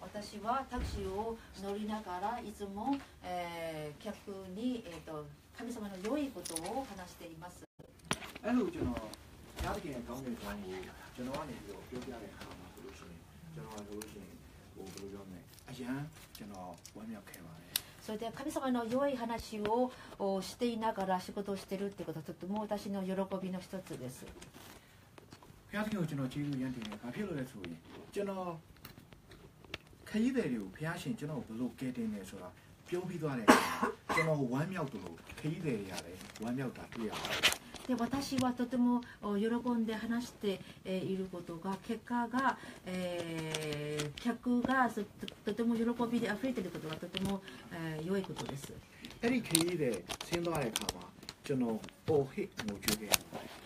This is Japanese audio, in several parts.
私はタクシーを乗りながらいつも、えー、客に、えーと、神様の良いことを話しています。それで神様の良い話をしていながら仕事をしているということはとても私の喜びの一つです。 ဘုရားသခင်ကိုကျွန်တော်ကျေးဇူးရန်တင်တယ်ဘာဖြစ်လို့လဲဆိုရင်ကျွန်တော်ခရီးသည်တွေကိုဘုရားရှင်ကျွန်တော်ဘယ်လိုကယ်တင်လဲဆိုတာပြောပြီးသွားတယ်ကျွန်တော်ဝမ်းမြောက်တယ်လို့ခရီးသည်တွေကလည်းဝမ်းမြောက်တာတွေ့ရတယ်で私はとても喜んで話していることが結果が、えー、客がとても喜びで溢れていることがとても、えー、良いことです。အဲ့ဒီခရီးでဆင်းသွားတဲ့အခါမှာကျွန်တော်ပိုဟစ်ငိုကြွေးခဲ့ရတယ်။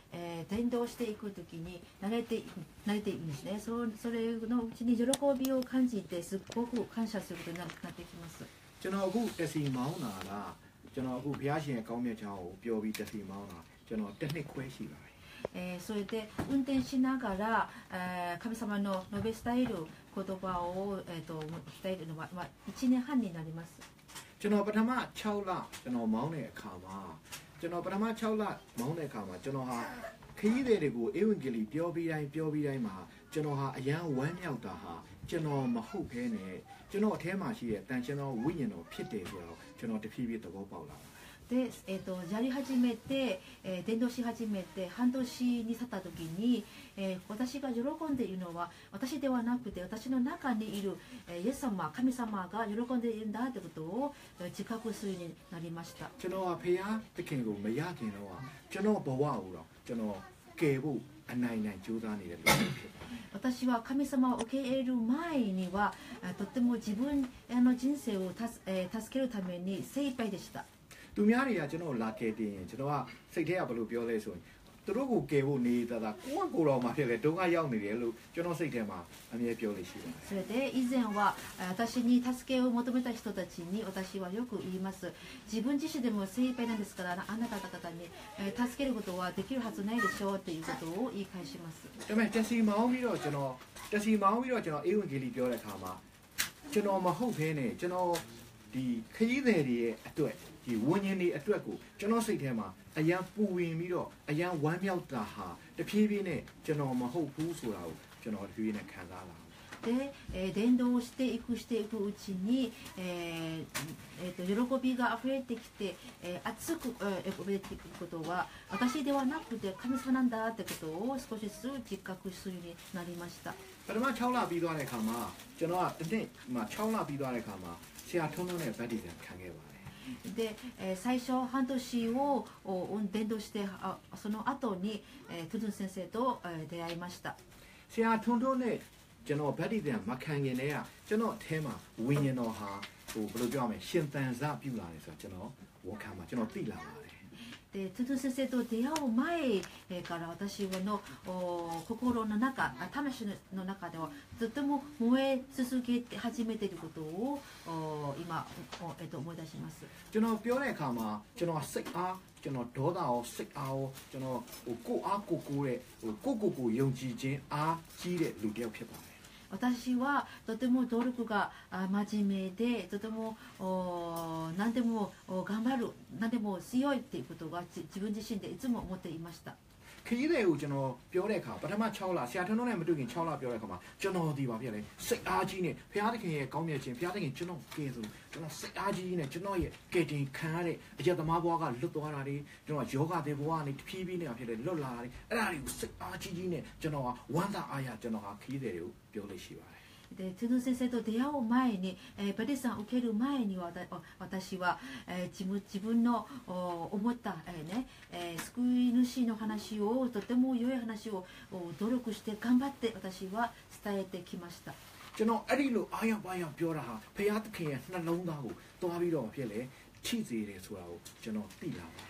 えー伝道していく時に慣れてい慣れていくんですねそそれのうちに喜びを感じてすっごく感謝することにななってきます ကျွန်တော်အခုတက်စီမောင်းတာလားကျွန်တော်အခုဘုရားရှင်ရဲ့ကောင်းမြတ်ချောင်းကိုပြောပြီးတက်စီမောင်းတာကျွန်တော်တစ်နှစ်ခွဲရှိပါပြီ えーそれで運転しながら、えー神様の述べ伝える言葉を、えー、と伝えるのは、まあ、1年半になります ကျွန်တော်ပထမ6လကျွန်တော်မောင်းတဲ့အခါမှာ ကျွန်တော်ပထမ6လမောင်းတဲ့အခါမှာကျွန်တော်ဟာခရီးသည်တွေကိုဧဝံဂေလိပြောပြီးတိုင်းပြောပြီးတိုင်းမှာကျွန်တော်ဟာအယံဝမ်းမြောက်တာဟာကျွန်တော်မဟုတ်ဘဲနဲ့ကျွန်တော်အထဲမှာရှိတဲ့တန်ရှင်တော်ဝိညာဉ်တော်ဖြစ်တယ်ဆိုတော့ကျွန်တော်တဖြည်းဖြည်းသဘောပေါက်လာပါတယ် で、えー、とやり始めて、えー伝道し始めて半年に経った時に、えー私が喜んでいるのは私ではなくて私の中にいる、えーイエス様神様が喜んでいるんだということをえー自覚するようになりました ကျွန်တော်ကဖះသခင်ကိုမရခင်တော့ကျွန်တော်ဘဝကိုတော့ကျွန်တော်ကယ်ဖို့အနိုင်နိုင်ကြိုးစားနေတဲ့လူဖြစ်ပါတယ် 私は神様を受け入れる前にはあとても自分の人生をたす、えー助けるために精一杯でした သူများတွေကကျွန်တော်ကိုလာကယ်တင်ရင်ကျွန်တော်ကစိတ်ထဲကဘယ်လိုပြောလဲဆိုရင်သူတို့ကိုကယ်ဖို့နေတာဒါကိုယ့်ကိုယ်တော်မှဖြစ်လေဒုက္ခရောက်နေတယ်လို့ကျွန်တော်စိတ်ထဲမှာအမြဲပြောလို့ရှိပါတယ် それで以前はえー私に助けを求めた人たちに私はよく言います自分自身でも精一杯なんですからあなた方にえー助けることはできるはずないでしょうということを言い返します ဒါပေမဲ့တက်စီမောင်းပြီးတော့ကျွန်တော်တက်စီမောင်းပြီးတော့ကျွန်တော်အေဝံဂေလိပြောတဲ့အခါမှာကျွန်တော်မဟုတ်ဘဲနဲ့ကျွန်တော်ဒီခရီးသည်တွေရဲ့အတွက် ဒီဝิญဉ်တွေအတွက်ကိုကျွန်တော်စိတ်ထဲမှာအယံပူဝင်ပြီးတော့အယံဝမ်းမြောက်တာဟာတဖြည်းဖြည်းနဲ့ကျွန်တော်မဟုတ်ဘူးဆိုတာကိုကျွန်တော်တဖြည်းဖြည်းနဲ့ခံစားလာတယ် で、えー伝道をしていくしていくうちに、えーえーと喜びがあふれてきて、えー熱く、えー、溢れていくことは私ではなくて神様なんだってことを少しずつ実覚するようになりました ပထမ6လပြီးသွားတဲ့အခါမှာကျွန်တော်ကတစ်နှစ်မှာ6လပြီးသွားတဲ့အခါမှာဆရာထုံးထုံးနဲ့ဗတ်တီဇန်ခံခဲ့ပါတယ် で、えー、最初半年を伝道してあその後に、えー、トゥドゥン先生と、えー、出会いました。じゃのテーマウィニャハをブルジョアメシンタンザピューラーですじゃのウォカマじゃのティーラーでトゥドゥン先生と出会う前えーから私のお心の中あ魂の中ではとても燃え続けて始めていることをお今お、えーと思い出します ကျွန်တော်ပြောတဲ့အခါမှာကျွန်တော်စိတ်အားကျွန်တော်ဒေါသရောစိတ်အားရောကျွန်တော်ဟိုကိုယ်အားကိုယ်ကိုယ်ရဲ့ဟိုကိုယ့်ကိုယ်ကိုယ်ယုံကြည်ခြင်းအားကြီးတဲ့လူတစ်ယောက်ဖြစ်ပါတယ် 私はとても努力が真面目でとても何でも頑張る何でも強いっていうことが自分自身でいつも思っていました。 ခကြီးတွေကိုကျွန်တော်ပြောတဲ့အခါပထမ6လဆရာထွန်းတို့နဲ့မတွေ့ခင်6လပြောတဲ့အခါမှာကျွန်တော်ဒီပါပြလေစိတ်အားကြီးနဲ့ဘုရားသခင်ရဲ့ကောင်းမြတ်ခြင်းဘုရားသခင်ကျွန်တော်ကယ်ဆိုကျွန်တော်စိတ်အားကြီးနဲ့ကျွန်တော်ရဲ့ကယ်တင်ခံရတဲ့အရက်သမားဘဝကလွတ်သွားတာတွေကျွန်တော်ယောဂတဲ့ဘဝကနေတဖြည်းဖြည်းနဲ့ဖြစ်တယ်လွတ်လာတာတွေအဲ့ဒါတွေကိုစိတ်အားကြီးကြီးနဲ့ကျွန်တော်ဟာဝမ်းသာအားရကျွန်တော်ဟာခကြီးတွေကိုပြောလို့ရှိပါတယ် でトゥドゥ先生と出会う前に、えーバディさんを受ける前にわた私は、えー自分自分のお思った、えーねえー救い主の話をとても良い話をお努力して頑張って私は伝えてきました ကျွန်တော်အဲ့ဒီလိုအားရပါးရပြောတာဟာဖရာသခင်ရဲ့နှလုံးသားကိုတွားပြီးတော့ဖြစ်လေထိစေတယ်ဆိုတာကိုကျွန်တော်သိလာပါတယ်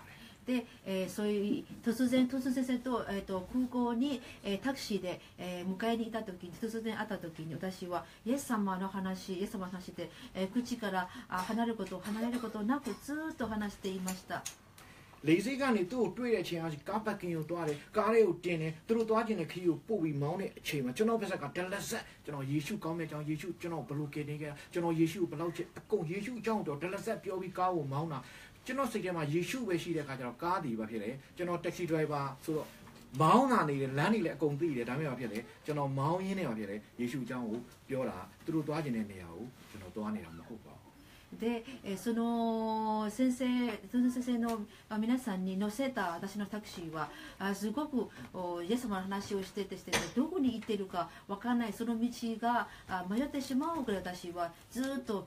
で、えーそういう突然突然先生と,、えー、と空港に、えータクシーで、えー迎えに行った時に突然会った時に私はイエス様の話イエス様の話で、えー口からあ離れること離れることなくずーっと話していました လေးစိတ်ကနေသူ့ကိုတွေးတဲ့အချိန်အောင်ကားပတ်ကင်ကိုတွားတယ်ကားလေးကိုတင်တယ်သူတို့တွားခြင်းတဲ့ခီးကိုပို့ပြီးမောင်းတဲ့အချိန်မှာကျွန်တော်ပါဇက်ကတလက်ဆက်ကျွန်တော်ယေရှုကောင်းမြတ်ကြောင်းယေရှုကျွန်တော်ဘလို့ကယ်တင်ခဲ့တာကျွန်တော်ယေရှုကိုဘယ်လောက်ချစ်အကုန်ယေရှုအကြောင်းတော့တလက်ဆက်ပြောပြီးကားကိုမောင်းတာ ကျွန်တော်စိတ်ထဲမှာယေရှုပဲရှိတဲ့အခါကျတော့ကားဒီပါဖြစ်တယ်ကျွန်တော်တက်ဆီဒရိုက်ဘာဆိုတော့မောင်းတာနေတယ်လမ်းတွေလည်းအကုန်သိတယ်ဒါမှမဟုတ်ဖြစ်တယ်ကျွန်တော်မောင်းရင်းနေပါဖြစ်တယ်ယေရှုအကြောင်းကိုပြောတာသူတို့တွားခြင်းတဲ့နေရာကိုကျွန်တော်တွားနေတာမဟုတ်ပါဘူး で、えーその先生その先生のあ皆さんに乗せた私のタクシーはあすごくおイエス様の話をしててしててどこに行ってるかわからないその道があ迷ってしまうぐらい私はずっと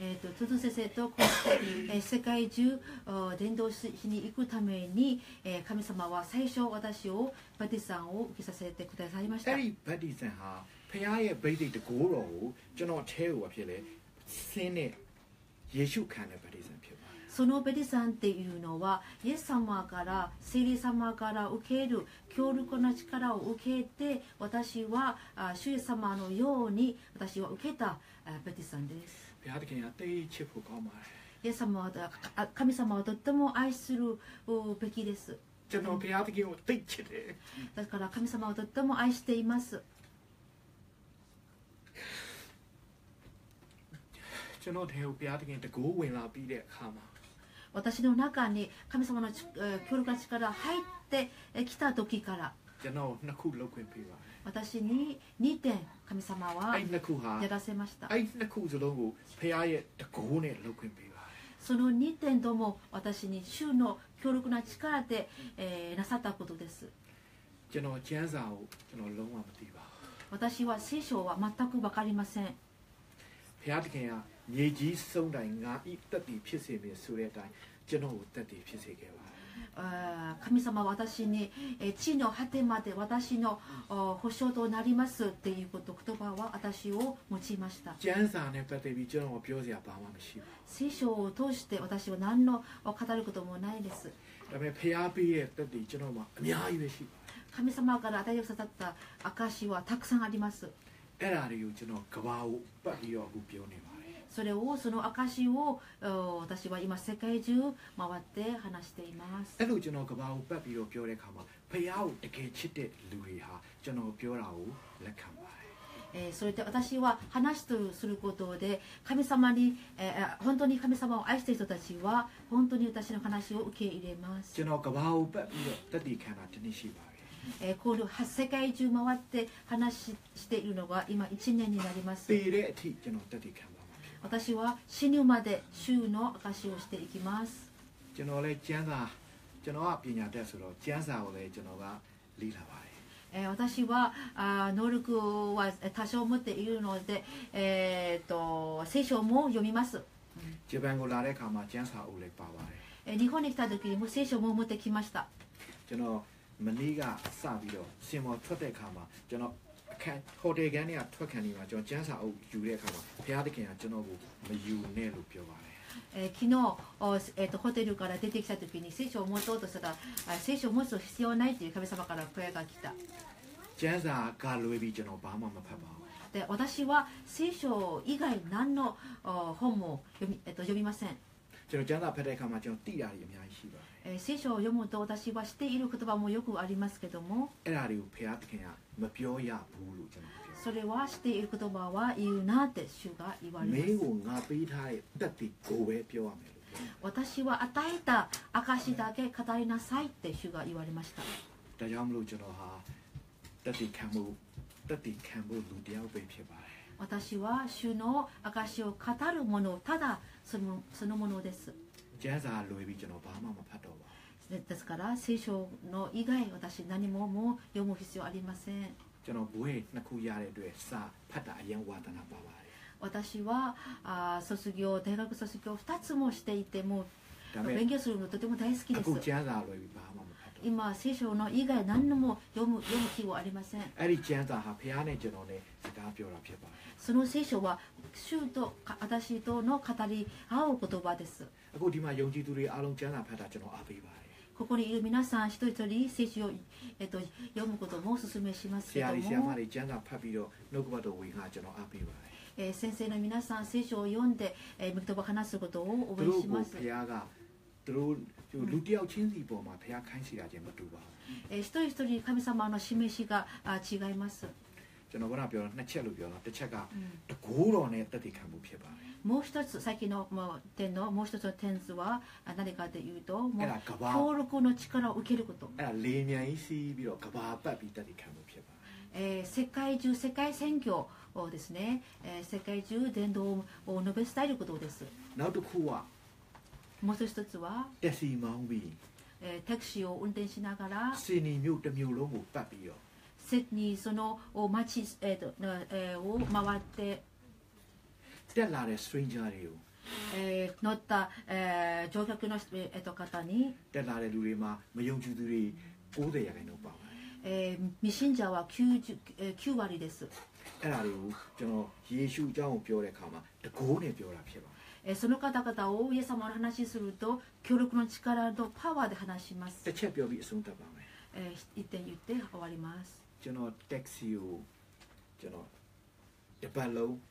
えー、とトゥトゥ先生とこうして、えー世界中お伝道しに行くために、えー神様は最初私をバティさんを受けさせてくださいましたအဲ့ဒီဗတ်ဒီဇိုင်းဟာဖခင်ရဲ့ဗိသိက်တကိုးတော်ကိုကျွန်တော်ထဲကိုဖြစ်လေဆင်းတဲ့ယေရှုခံတဲ့ဗတ်ဒီဇိုင်းဖြစ်ပါတယ် そのベティさんっていうのはイエス様から聖霊様から受ける強力な力を受けて私はあ主イエス様のように私は受けたあベティさんです イエス様は神様はとっても愛するべきです。だから神様はとっても愛しています。私の中に神様の協力が力入ってきた時から ကျွန်တော်နှစ်ခုလောက်ခွင့်ပေးပါတယ် 私に2点神様は အဲ့ဒီနှစ်ခုဟာ やらせました အဲ့ဒီနှစ်ခုစလုံးကိုဖခင်ရဲ့တကိုးနဲ့လောက်ခွင့်ပေးပါတယ် その2点とも私に主の強力な力で、えーなさったことです ကျွန်တော်ကျမ်းစာကိုကျွန်တော်လုံးဝမသိပါဘူး 私は聖書は全く分かりません ဖခင်တခင်ကမြေကြီးစုံတိုင်းငါဤတက်တည်ဖြစ်စေမယ်ဆိုတဲ့အတိုင်းကျွန်တော်ကိုတက်တည်ဖြစ်စေခဲ့ပါတယ် あー 神様私に地の果てまで私の保証となりますっていうこと言葉は私を用いました。聖書を通して私は何の語ることもないです。神様から与えをささった証はたくさんあります。အဲ့ဒါတွေကိုကျွန်တော်ကဘာကိုပတ်ပြီးတော့အခုပြောနေပါတယ် それをその証をお私は今世界中回って話しています အဲ့လိုကျွန်တော်ကဘာကိုပတ်ပြီးတော့ပြောတဲ့အခါမှာဖခင်ကိုတကယ်ချစ်တဲ့လူတွေဟာကျွန်တော်ပြောတာကိုလက်ခံပါတယ် えーそれで私は話とすることで神様に、えーあ本当に神様を愛している人たちは本当に私の話を受け入れます、 ကျွန်တော်ကဘာကိုပတ်ပြီးတော့တက်တည်ခံတာတနည်းရှိပါပြီ えーこういう世界中回って話ししているのが今1年になります 私は死ぬまで週の証をしていきます ကျွန်တော်လည်းကျမ်းစာကျွန်တော်ကပညာတတ်ဆိုတော့ကျမ်းစာကိုလည်းကျွန်တော်ကလေ့လာပါတယ် えー私はあー能力はえー多少持っているので、えー、と聖書も読みます、 ဂျပန်ကိုလာတဲ့အခါမှာကျမ်းစာအုပ်လည်းပါပါတယ် えー日本に来た時にも聖書も持ってきました ကျွန်တော်မနေ့ကစပြီးတော့စင်မော်ထွက်တဲ့အခါမှာကျွန်တော်အ ခန်းဟိုတယ်ကန်တွေကထွက်ခံနေမှာကျွန်တော်ကျမ်းစာအုပ်ယူတဲ့အခါမှာဘုရားသခင်ကကျွန်တော်ကိုမယူနဲ့လို့ပြောပါတယ် えー昨日、おえー、とホテルから出てきた時に聖書を持とうとしたらあ聖書を持つ必要ないという神様から声が来た ကျမ်းစာကလွယ်ပြီးကျွန်တော်ဘာမှမဖတ်ပါဘူး で私は聖書以外何のお本も読み,、えー、と読みません ကျ ကျွန်တော်ကျမ်းစာဖတ်တဲ့အခါမှာကျွန်တော်သိတာတွေအများကြီးရှိပါတယ် えー聖書を読むと私はしている言葉もよくありますけども အဲ့ဒါတွေကိုဖခင်သခင်ကမ ပြောရဘူးလို့ကျွန်တော်ပြော それはしている言葉は言うなって主が言われ မ ま င်း す ကိုငါပေးထားတဲ့တက်တီကိုပဲပြောရမယ်လို့ပြောတယ် 私は与えた証だけ語りなさいって主が言われました ဒါကြောင့်မလို့ကျွန်တော်ဟာတက်တီခံမှုတက်တီခံမှုလူတစ်ယောက်ပဲဖြစ်ပါတယ် 私は主の証を語るものただそのそのものです ကျမ်းစာလွယ်ပြီးကျွန်တော်ဘာမှမဖတ်တော့ပါဘူး ですから聖書の以外私何ももう読む必要ありません。私はあ卒業大学卒業2つもしていても勉強するのとても大好きです。今聖書の以外何も読む読む気はありません。その聖書は主と私との語り合う言葉です。ここにいる皆さん一人一人聖書を、えっと、読むこともお勧めしますけども、えー、先生の皆さん聖書を読んで、えー、御言葉話すことをお願いします。一人一人神様の示しが違います。ကျွ။ もう一つ先の点皇もう一つの天図は何かというともう協力の力を受けること。えー、世界中世界選挙をですね、えー、世界中伝道を述べ伝えることです。もう一つは。タクシー。え、タクシーを運転しながら。シニミュータミューロパピ。セッニーその、えーとえー、を回って တက်လာတဲ့ stranger တွေကိုအဲနော့တာအဲဂျောကကနော့စ်အတကတာနီတက်လာတဲ့လူတွေမှာမယုံကြည်သူတွေ90ရာခိုင်နှုန်းပါပါတယ်အဲမစ်ရှင်ဂျာဝါ9 9割ですအဲ့ဒါတွေကိုကျွန်တော်ယေရှုအကြောင်းကိုပြောတဲ့အခါမှာတကိုးနဲ့ပြောတာဖြစ်ပါတယ်えその方々をイエス様の話すると協力の力とパワーで話します。တစ်ချက်ပြောပြီးအဆုံးသတ်ပါမယ်။え一点言って終わります。ကျွန်တော် taxi ကိုကျွန်တော်တစ်ပတ်လုံး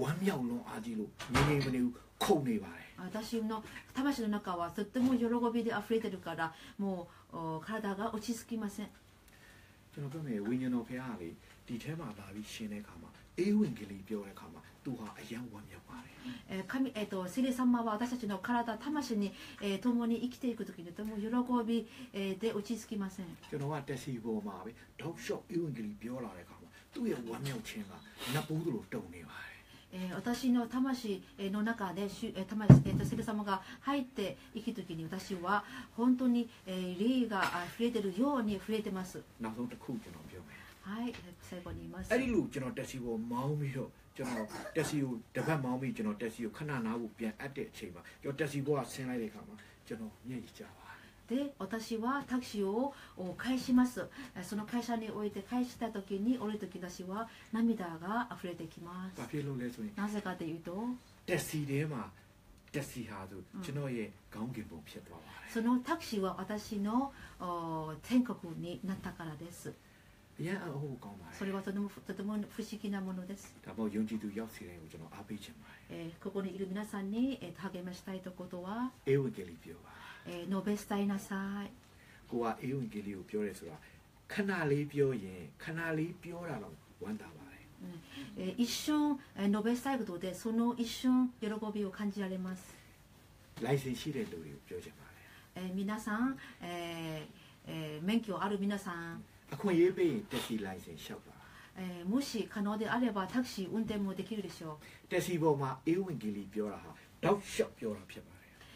完のアジ、私の魂の中はとても喜びで溢れてるから、もう体が落ち着きません。ジョメ、ウィニョノペアリ、ディテマバビシネカマ、エウンギリビョレカマ、ドアアヤンワミョバレ。神、えっと、いリ様は私たちの体、魂に、えー、共に生きていくときにとても喜び、えー、で落ち着きません。ジョノワテシボマビ、トウショウ、ウィンギリビョラレカマ、ドアワミョチンガ、ナポドロドネバレ。私の魂の中で魂セル様が入っていくきに私は本当に霊が触れているように触れてます。はい、最後に言います。エリルジのデシをマウミショ、ジョノデシウ、デマウミジのデシウ、カナナウピアアテチェマ、ヨデシゴアセナリカマ、ジョノエイジャー。で私はタクシーを返しますその会社に置いて返した時に俺と私は涙が溢れてきますなぜかというとそのタクシーは私の天国になったからですいや、お、それはとても、とても不思議なものです。え、ここにいる皆さんに、え、励ましたいとことは。エゲリオは。えー述べ伝えなさい ကိုကအေဝံဂေလိကိုပြောရဲဆိုတာခဏလေးပြောရင်ခဏလေးပြောတာတော့ဝမ်းသာပါတယ် えー一瞬、えー述べ伝えることでその一瞬喜びを感じられます、 လိုင်စင်ရှိတဲ့လူတွေကိုပြောချင်ပါတယ် えー皆さん、えーえー免許ある皆さん、 အခွင့်အရေးပေးရင်တက်စီလိုင်စင်လျှောက်ပါ えーもし可能であればタクシー運転もできるでしょ တက်စီပေါ်မှာအေဝံဂေလိပြောတာဟာတောက်လျှောက်ပြောတာဖြစ်ပါတယ် う、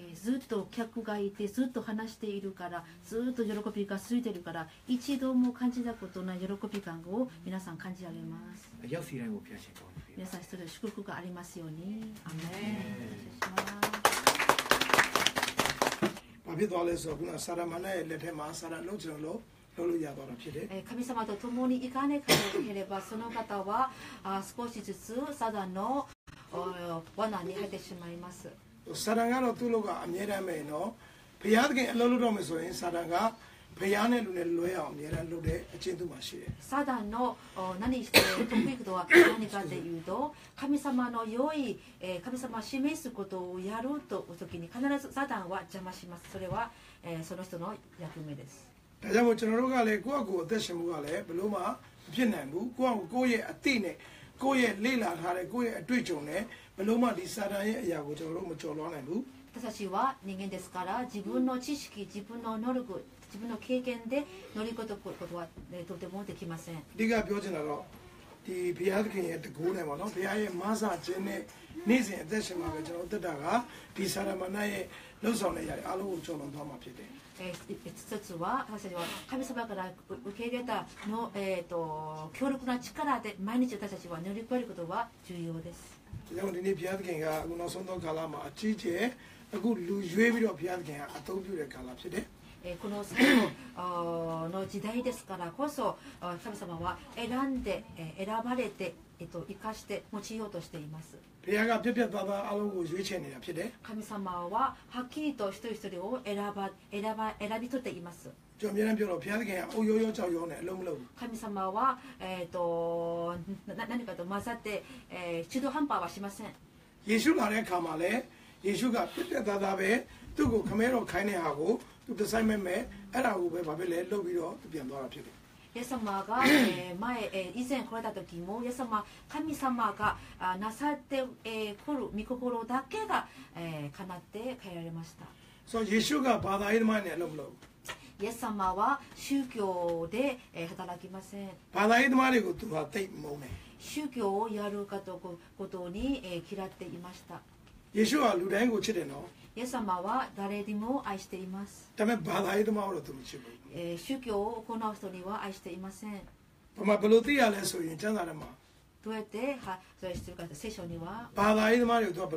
えー、ずっと客がいてずっと話しているからずっと喜びが続いているから一度も感じたことない喜び感を皆さん感じられます。皆さんそれ祝福がありますように。アメン。ဖြ။神様と共に行かねかければその方はあ少しずつサザンの罠に入ってしまいます。 ဆာရန်ကတော့သူ့လောကအမြဲတမ်းပဲနော်ဘုရားသခင်အလုံးလို့တော့မယ်ဆိုရင်ဆာရန်ကဘုရားနဲ့လူနဲ့လွဲအောင်အမြဲတမ်းလုပ်တဲ့အချင်းသူမှရှိတယ် サダンのお何してトピックとは何かというと神様の良い、えー神様を示すことをやると時に必ずサダンは邪魔しますそれは、えーその人の役目です ဒါကြောင့်မို့ကျွန်တော်တို့ကလည်းကိုယ့်အကူအသက်ရှင်မှုကလည်းဘယ်လို့မှမဖြစ်နိုင်ဘူးကိုယ့်အကူကိုယ့်ရဲ့အသိနဲ့ကိုယ့်ရဲ့လေ့လာထားတဲ့ကိုယ့်ရဲ့အတွေ့အကြုံနဲ့ဘယ် လုံးဝဒီစာတန်ရဲ့အရာကိုကျွန်တော်တို့မကျော်လွှားနိုင်ဘူး私たちは人間ですから自分の知識、自分の能力、自分の経験で乗り越えることは、とてもできません。ဒီကပြောချင်တာတော့ဒီဘုရားသခင်ရဲ့တကူနဲ့ပေါ့နော်ဘုရားရဲ့မဆာခြင်းနဲ့နေ့စဉ်အသက်ရှင်မှာပဲကျွန်တော်တက်တာကဒီစာရမဏေရဲ့လုံဆောင်တဲ့ຢာအလုံးကိုကျော်လွန်သွားမှာဖြစ်တယ်။え一つは私たちは神様から受け入れたの、えー、と強力な力で毎日私たちは乗り越えることは重要です。 ကြောင့်ဒီနေ့ဘုရားသခင်ကအခုနောက်ဆုံးသောကာလမှာအကြီးကျယ်အခုလူရွေးပြီးတော့ဘုရားသခင်ကအသုံးပြုတဲ့ကာလဖြစ်တယ်えこの最後の時代ですからこそ神様は選んで選ばれて、えっと、生かして用いようとしています。神様ははっきりと一人一人を選ば選ば選び取っています ကျွန်တော်အများအားပြောတော့ဘုရားသခင်ကအုပ်ရောရောကြောက်ရောနဲ့အလုံးမလုံးဘူး 神様は、えー、とな何かと混ざって、えー中途半端はしません ။ယေရှုလာတဲ့အခါမှာလည်းယေရှုကပြက်ပြက်သားသားပဲသူ့ကိုခမဲတော်ခိုင်းတဲ့ဟာကိုသူဒီဇိုင်းမဲ့မဲ့အဲ့ဒါကိုပဲဘာဖြစ်လဲလုပ်ပြီးတော့သူပြန်သွားတာဖြစ်တယ် イエス様が、えー前、えー以前来られた時もイエス様神様があなさって、えー来る御心だけが、えー、叶って帰られました ။ဆိုတော့ယေရှုကဘာသာရေးသမားနဲ့အလုံးမလုံးဘူး イエス様は宗教で働きません。パドマリゴトテイモメ。宗教をやるかとことに嫌っていました。イエス。様は誰でも愛しています。宗教を行う人には愛していません。どうやってはそれしてるか聖書には。ドマリゴトム。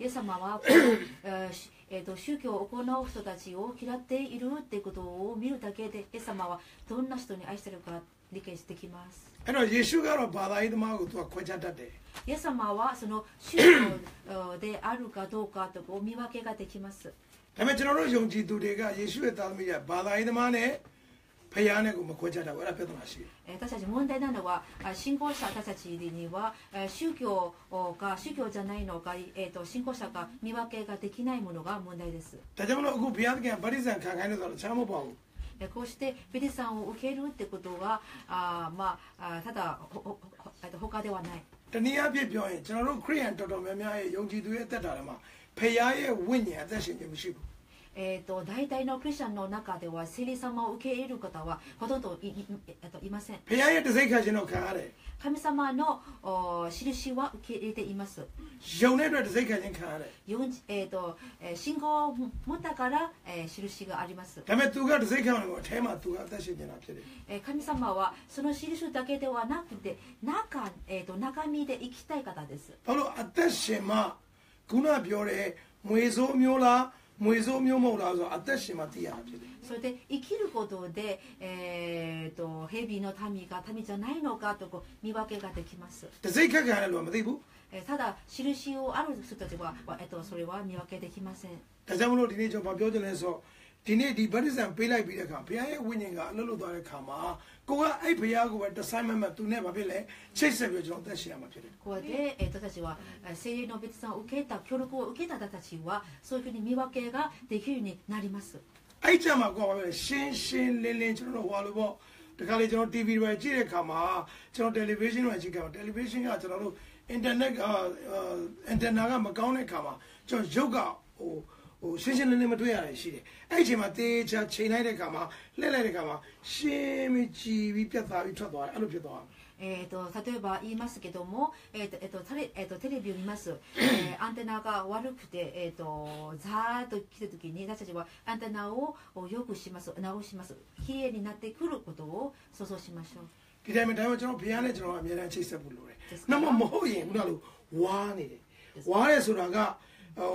イエス様はこの、えーと、宗教を行う人たちを嫌っているっていうことを見るだけでイエス様はどんな人に愛してるか理解してきます。イエス。様はその宗教であるかどうかとお見分けができます。 ဖယားနဲ့ကိုမခွဲခြား私たち問題なのは信仰者私たちには宗教が宗教じゃないのか、えー、と信仰者が見分けができないものが問題です。だこう。えこうしてペリさんを受けるってことはあまあただほほ他ではない。တနည်းအားဖြင့်ပြော えーと、大体のクリスチャンの中では聖霊様を受け入れる方はほとんどいい,、えっと、いません。神様のお印は受け入れています。えーとえー、信号を持ったから、えー、印があります。え、神様はその印だけではなくて中,、えーと、中身で生きたい方です。パロ、私は、この病例、無映像妙ら、မျိုးလားမွေစိုးမျိုးမဟုတ်လားဆိုတော့အသက်ရှင်မှသိရတာဖြစ်တယ် それで生きることで、えー、と蛇の民が民じゃないのかとこう見分けができます、 တစိတ်ခက်ခံရတဲ့လူကမသိဘူး えーただ印をある人たちは、えー、とそれは見分けできません ဒါကြောင့်မလို့ ဒီနေ့ကျွန်တော်ပြောချင်လဲဆိုတော့ ဒီနေ့ဒီဗတ္တိဇံပေးလိုက်ပြီးတဲ့အခါဘုရားရဲ့ဝိညာဉ်ကအလွတ်လွတ်သွားတဲ့အခါမှာကိုကအဲ့ဘုရားကိုပဲတစ်ဆိုင်မမသူနဲ့ဘာဖြစ်လဲချိတ်ဆက်ပြီးကျွန်တော်သက်ရှင်ရမှာဖြစ်တယ် ここで、えー、私たちはえー精霊の別さを受けた協力を受けた方たちはそういうふうに見分けができるようになります အဲ့ကြမှာကိုကဘာဖြစ်လဲရှင်းရှင်းလင်းလင်းကျွန်တော်တို့ဟွာလို့ပေါ့တခါလေကျွန်တော် TV တွေကြည့်တဲ့အခါမှာကျွန်တော် television တွေကြည့်ကြတယ် television ကကျွန်တော်တို့ internet က antenna ကမကောင်းတဲ့အခါမှာကျွန်တော်ရုပ်ကဟို ဟိုရှင်းရှင်းလင်းလင်းမတွေ့ရတယ်ရှိတယ်အဲ့အချိန်မှာတေးချာချိန်လိုက်တဲ့အခါမှာလှည့်လိုက်တဲ့အခါမှာရှင်းပြီးကြည်ပြီးပြတ်သားပြီးထွက်သွားတယ်အဲ့လိုဖြစ်သွားတယ် えー、と例えば言いますけども、えーとえーとテレえー、とテレビを見ます、えーアンテナが悪くて、えー、とザーッと来た時に私たちはアンテナをよくします直しますきれいになってくることを想像しましょう ဒီတိုင်းမှာဒါပေမဲ့ကျွန်တော်ဘုရားနဲ့ကျွန်တော်အများအားချိတ်ဆက်ဖို့လိုတယ် Yes, ။နောက်မှမဟုတ်ရင်ခုနလိုဝါနေတယ်။ဝါရဲဆိုတာကဟိုအဲ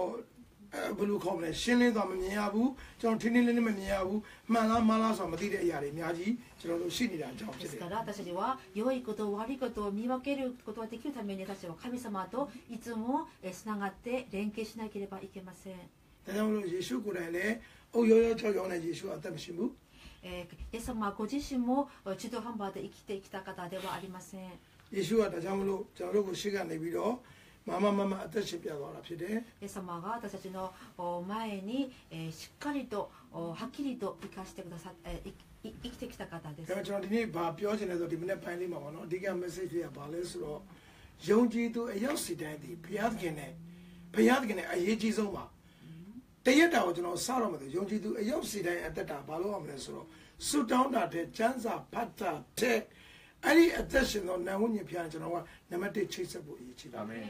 ဘယ်လိုခေါ်မလဲရှင်းလင်းသွားမမြင်ရဘူးကျွန်တော်ထင်းထင်းလင်းလင်းမမြင်ရဘူးမှန်လားမှားလားဆိုတာမသိတဲ့အရာတွေအများကြီးကျွန်တော်တို့ရှိနေတာအကြောင်းဖြ で စ်တယ် すから私たちは良いこと悪いことを見分けることができるために私たちは神様といつもつながって連携しなければいけません、 ။ဒါကြောင့်မလို့ယေရှုကိုယ်တိုင်လည်းအုတ်ရောရောကြောက်ကြောက်နဲ့ယေရှုအသက်မရှိဘူး えーイエス様はご自身も中途半端で生きてきた方ではありません ။ယေရှုကဒါကြောင့်မလို့ကျွန်တော်တို့ကိုရှေ့ကနေပြီး တော့မမမမအသက်ရှင်ပြသွားတာဖြစ်တယ် イエス様が私たちのお前に、えーしっかりとおはっきりと生かしてくださっ、えーいい生きてきた方で ။ す ဒါကြောင့်ကျွန်တော်ဒီနေ့ဗာပြောချင်တယ်ဆိုဒီမနေ့ပိုင်းလေးမှာပေါ့နော်အဓိက message လေးကဘာလဲဆိုတော့ယုံကြည်သူအရောက်စီတိုင်းဒီဘုရားသခင်နဲ့ဘုရားသခင်နဲ့အရေးကြီးဆုံးပါတရက်တာကိုကျွန်တော်စတော့မယ်ယုံကြည်သူအရောက်စီတိုင်းအသက်တာဘာလို့အောင်မလဲဆိုတော့ဆုတောင်းတာတဲ့စံစာဖတ်တာတဲ့ အဲ့ဒီအသက်ရှင်သောနာဝိညာဉ်ဖျားကျွန်တော်ကနံပါတ်1ချိတ်ဆက်ဖို့အရေးကြီးပါ အာမင်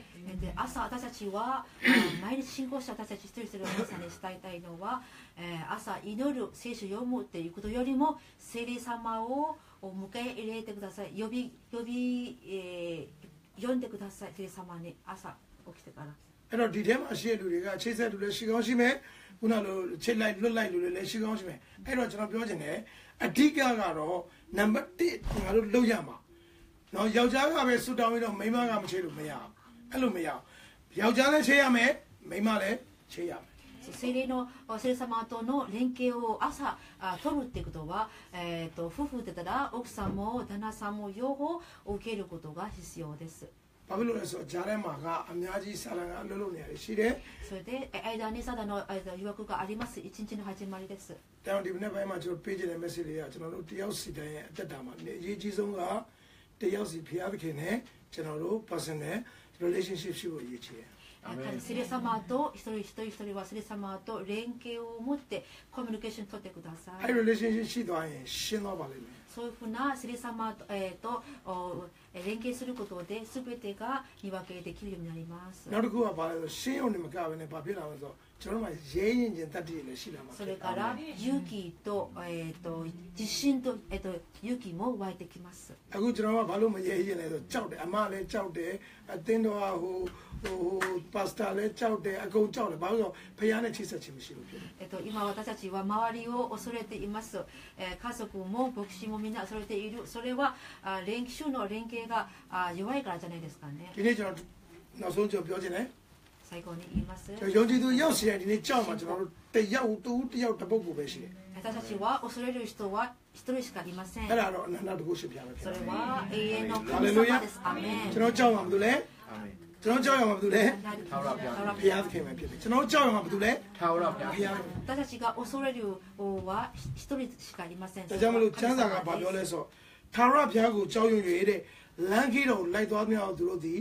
で朝私たちはあ毎日信仰者私たち一人一人の皆さんに伝えたいのは、えー朝祈る聖書を読むっていうことよりも聖霊様をお迎え入れてください呼び呼び、えー読んでください聖霊様に朝起きてから အဲ့တော့ဒီထဲမှာရှိတဲ့လူတွေကချိတ်ဆက်လူတွေရှိကောင်းရှိမယ်ခုနလိုချိတ်လိုက်လွတ်လိုက်လူတွေလည်းရှိကောင်းရှိမယ်အဲ့တော့ကျွန်တော်ပြောချင်တယ်အဓိကကတော့နံပါတ်1ငါတို့လုပ်ရမှာနော်ယောက်ျားကပဲဆူတောင်းပြီးတော့မိန်းမကမချိတ်လို့မရဘူးအဲ့လိုမရဘူးယောက်ျားလည်းချိတ်ရမယ်မိန်းမလည်းချိတ်ရမယ် そう聖霊のあ聖霊様との連携を朝あ取るっていうことは、えー、と夫婦だったら奥さんも旦那さんも両方受けることが必要です ဘာဖြစ်လို့လဲဆိုတော့ဂျားထဲမှာကအများကြီးဆာလန်ကအလုပ်လုပ်နေရတယ်ရှိတယ် それでえ間にサダの間誘惑があります一日の始まりです ။တောင်ဒီနေ့ပိုင်းမှာကျွန်တော်ပေးချင်တဲ့ message တွေကကျွန်တော်တို့တယောက်စီတိုင်းရဲ့အသက်တာမှာအရေးကြီးဆုံးကတယောက်စီဖျားသခင်နဲ့ကျွန်တော်တို့ personal relationship ရှိဖို့အရေးကြီးတယ် アメン聖霊様と一人一人一人は聖霊様と連携を持ってコミュニケーション取ってくださ ။အဲ い relationship ရှိသွားရင်ရှင်းသွားပါလိမ့်မယ် そういうふうな聖霊様と,、えーと、連携することで全てが見分けできるようになります。なるくはば、に向かうね、ကျွန်တော်တို့မှာရဲရင်ချင်းတတ်တည်လည်းရှိလာမှာ それから勇気と,、えー、と自信と,、えー、と勇気も湧いてきます ။အခုကျွန်တော်ကဘာလို့မရဲရင်လဲဆိုကြောက်တယ်အမလည်းကြောက်တယ်အသင်းတော်ကဟိုဟိုပါစတာလည်းကြောက်တယ်အကုန်ကြောက်တယ်ဘာလို့ဆိုဖခင်နဲ့ချိတ်ဆက်ခြင်းမရှိလို့ဖြစ်တယ် えっと、今私たちは周りを恐れています、えー家族も牧師もみんな恐れているそれはあ連衆の連携があ弱いからじゃないですかね ။ဒီနေ့ကျွန်တော်နောက်ဆုံးကျွန်တော်ပြောချင်တယ် 最後に言います ကျွန်တော်ယုံကြည်သူရောက်စီတိုင်းဒီနေ့ကြောက်မှာကျွန်တော်တို့တယောက်တူတယောက်တစ်ပုတ်ကိုပဲရှိတယ် 私たちは恐れる人は一人しかいません အဲ့ဒါတော့အနန္တတကုရှိပြမယ်ဖြစ် そ တယ် れは永遠の神様ですアメン ကျွန်တော်ကြောက်မှာမလို့လဲ အာမင် ကျွန်တော်ကြောက်ရမှာမလို့လဲ ထာဝရဘုရား ဘုရားသခင်ပဲဖြစ်တယ်ကျွန်တော်ကြောက်ရမှာမလို့လဲ ထာဝရဘုရား ဘုရား 私たちが恐れる方は一人しかいません ဒါကြောင့်မလို့ချမ်းသာကဘာပြောလဲဆိုထာဝရဘုရားကိုကြောက်ရွံ့၍တဲ့လမ်းကြီးတော်လိုက်သွားမြောက်သူတို့သည်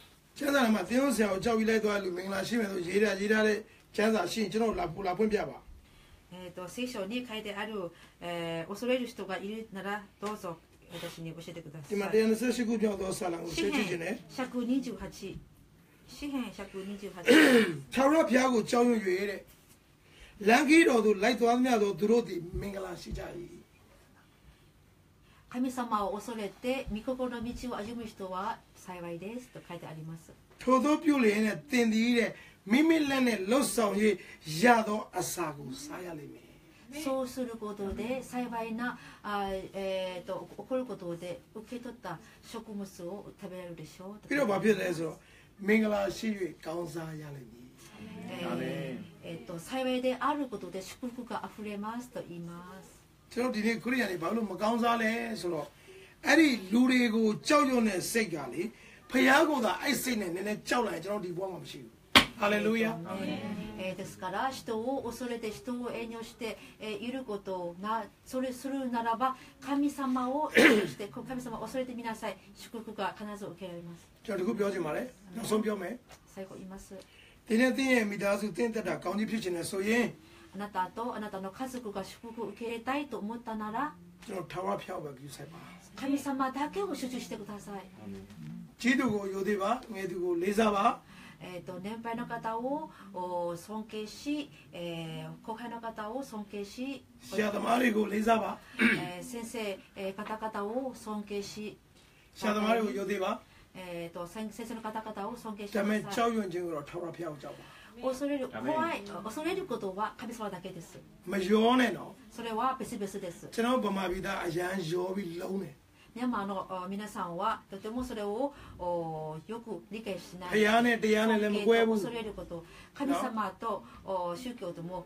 ကျမ်းစာထဲမှာတရားဆရာကိုကြောက်ပြီးလိုက်သွားလို့မင်္ဂလာရှိမယ်လို့ရေးထားရေးထားတဲ့ကျမ်းစာရှိရင်ကျွန်တော်လာပူလာဖွင့်ပြပါ えっ、と聖書に書いてある、えー恐れる人がいるならどうぞ私に教えてくださ ဒီမှာ い。 128ခုမြောက်သောဆာလံကို 詩 ဆက်ကြည့်ခြင်းနဲ့ 編128詩編128 ထာဝရဘုရားကိုကြောက်ရွံ့၍တဲ့လမ်းကြီးတော်သို့လိုက်သွားသမျှသောသူတို့သည်မင်္ဂလာရှိကြ၏ 神様を恐れて御心の道を歩む人は幸いですと書いてあります ထို့သောပြုလျင်နဲ့တင်သည်တဲ့မိမိလက်နဲ့လှုပ်ဆောင်၍ရသောအစာကိုစားရလိမ့်မယ် そうすることで幸いなあ、えー、と起こることで受け取った食物を食べられるでしょうと ပြီးတော့ဘာဖြစ်လဲဆိုတော့မင်္ဂလာရှိ၍ကောင်းစားရလိမ့်မည် えアメーえー、と幸いであることで祝福があふれますと言います ကျွန်တော်ဒီနေ့ခရိယန်တွေဘာလို့မကောင်းစားလဲဆိုတော့အဲ့ဒီလူတွေကိုကြောက်ရွံ့တဲ့စိတ်ကလေဖျားကိုသာအဲ့စိတ်နဲ့နည်းနည်းကြောက်လိုက်ရင်ကျွန်တော်ဒီဘဝမှာမရှိဘူးဟာလေလုယာ えーですから人を恐れて人を遠慮して、えーいることなそれするならば神様を遠慮して神様を恐れてみなさい祝福が必ず受けられます ကျွန်တော်ဒီခုပြောချင်ပါတယ်နောက်ဆုံးပြောမယ် 最後言います ဒီနေ့တင်းရဲ့မိသားစုတင်းတက်တာကောင်းကြီးဖြစ်ချင်တယ်ဆိုရင် あなたとあなたの家族が祝福を受け入れたいと思ったなら神様だけを集中してください。えと、年配の方を尊敬し、後輩の方を尊敬し、先生、方々を尊敬し、先生の方々を尊敬し、恐れる怖い。恐れることは神様だけです。それは別々です。でもあの皆さんはとてもそれをおよく理解しない。恐れること神様とお宗教とも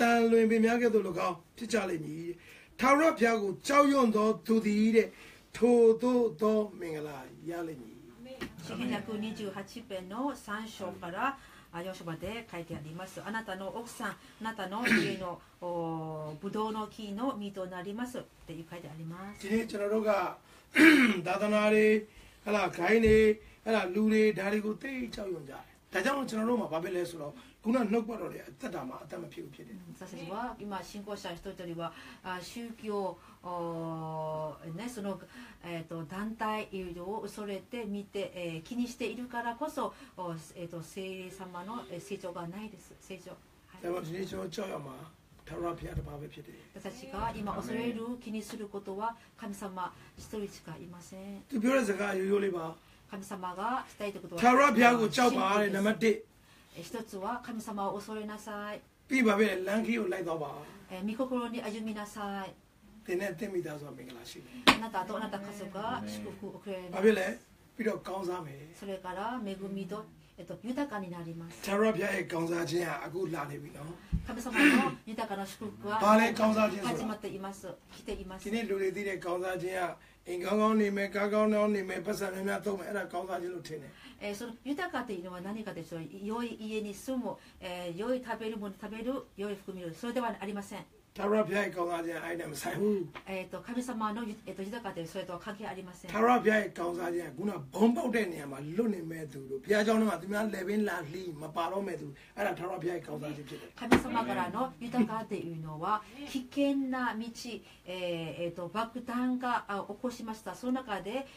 တန်လွင်ပင်များကဲ့သို့၎င်းဖြစ်ကြလိမ့်မည်တဲ့ထာဝရဘုရားကိုကြောက်ရွံ့သောသူသည်တဲ့ထိုသို့သောမင်္ဂလာရလိမ့်မည် 詩篇128編の3章からあ4章まで書いてあります。あなたの奥さん、あなたの家のおブドウの木の実となりますっていう書いてあります。 ဒီနေ့ကျွန်တော်တို့က သာသနာတွေဟလာဂိုင်းတွေဟလာလူတွေဒါတွေကိုသိကြောက်ရွံ့ကြတယ်ဒါကြောင့်ကျွန်တော်တို့မှာဘာဖြစ်လဲဆိုတော့ ခုနနှုတ်ပတ်တော်တွေအသက်တာမှာအသက်မဖြစ်ဘူးဖြစ်တယ် 私たちは今信仰者一人一人はあ宗教おねそのえっ、と団体を恐れて見て、えー気にしているからこそおえっ、と聖霊様のえー成長がないです。成長。はい ဒါပေမဲ့ဒီနေ့ကျွန်တော်ကြောက်ရမှာထာဝရဘုရားတစ်ပါးပဲဖြစ်တယ် 私たちが今恐れる気にすることは神様一人しかいません သူပြောတဲ့စကားရိုးရိုးလေးပါ 神様がしたいということは ထာဝရဘုရားကိုကြောက်ပါတဲ့နံပါတ်1 え 一つは神様を恐れなさい、 ပြီးပါပဲလမ်းခီးကိုလိုက်တော့ပါ え御心に歩みなさい သင်နဲ့တင့်မိသားစုကမင်္ဂလာရှိတယ် あなたとあなた家族が祝福をくれ ဘာ る ဖြစ်လဲပြီးတော့ကောင်းစားမယ် それから恵みと、えっと、豊かになります ထာဝရဘုရားရဲ့ကောင်းစားခြင်းဟာအခုလာနေပြီနော် 神様の豊かな祝福は ဘာလဲကောင်းစားခြင်းဆို 始ま တော့ っています来ています ဒီနေ့လူတွေသိတဲ့ကောင်းစားခြင်းဟာအင်ကောင်းကောင်းနေမယ်ကားကောင်းကောင်းနေမယ်ပတ်စံများများသုံးမယ်အဲ့ဒါကောင်းစားခြင်းလို့ထင်တယ် えー、その豊かというのは何かでしょう？良い家に住む、えー、良い食べるもの食べる良い含みるそれではありません。えっ、と神様のえっ、ー、と豊かでそれとは関係ありません。ので。はま。神様からの豊かというのは危険な道、え、ー、えー、と爆弾が起こしました。その中で、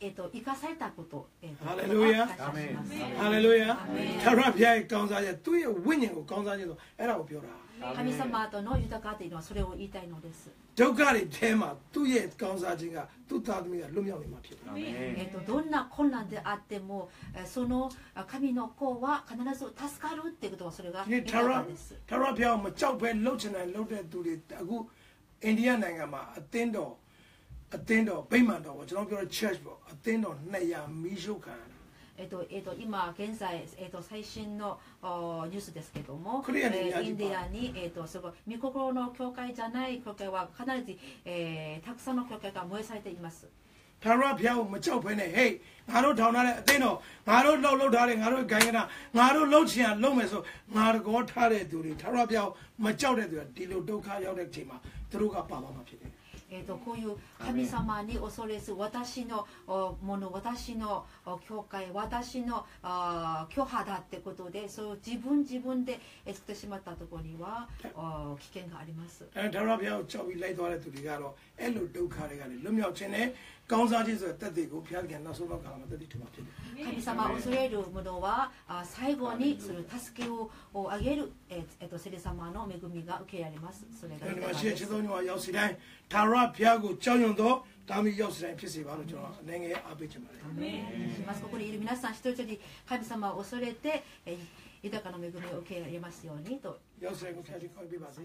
えー、と生かされたこと、えー、とハレルヤ感謝します ဟာလေလုယာ အာမင် ထာဝရဘုရားရဲ့ကောင်းစားခြင်းသူ့ရဲ့ဝိညာဉ်ကိုကောင်းစားခြင်းဆိုအဲ့ဒါကိုပြောတာ 神様との豊かというのはそれを言いたいのです、 ဒုက္ခတွေထဲမှာသူ့ရဲ့ကောင်းစားခြင်းကသူ့သားသမီးကလွတ်မြောက်နေမှာဖြစ်တယ် アメ え ン ー、とどんな困難であってもえーそのあ神の子は必ず助かるっていうことはそれが ဒီနေ့ 豊 ထာဝရ かです ထာဝရဘုရားကိုမကြောက်ဘဲလှုပ်ချင်တယ်လှုပ်တဲ့သူတွေအခုအိန္ဒိယနိုင်ငံမှာ အသင်းတော်အသင်းတော်ဗိမာန်တော်ကိုကျွန်တော်ပြောတဲ့ church ပေါ့အသင်းတော်200မီးရှို့ခံရတယ် えっとえっと今現在、えっと最新のおニュースですけども、クリアにえーやりインディアにえっとすごい御心の教会じゃない教会は必ず、えーたくさんの教会が燃やされています。 ထာဝရဘုရားကိုမကြောက်ဘဲနဲ့ဟေးငါတို့ထောင်ထားတဲ့အသင်းတော်ငါတို့လှုပ်လှုပ်ထားတဲ့ငါတို့ဂိုင်းကနာငါတို့လှုပ်ချင်ရလှုပ်မယ်ဆိုငါတကောထားတဲ့သူတွေထာဝရဘုရားကိုမကြောက်တဲ့သူကဒီလိုဒုက္ခရောက်တဲ့အချိန်မှာသူတို့ကပါပါမှာဖြစ်တယ် えーと、こういう神様に恐れず私のもの私の教会私の虚派だってことでそう自分自分で作ってしまったところには危険があります。 ကောင်းစားခြင်းဆိုတဲ့တက်ကိုဖျားနောက်ဆုံးတော့မှာတက်တည်စ်။神様を恐れるものは最後にする助けをあげる、えーえ、と聖霊様の恵みが受けられます。それが神様သောညောရောက်စီတိုင်းသာရဖျားကိုကြောက်ရွံ့သောま。ここにいる皆さん一人一人神様を恐れて豊かな恵みを受けられますようにと。ます。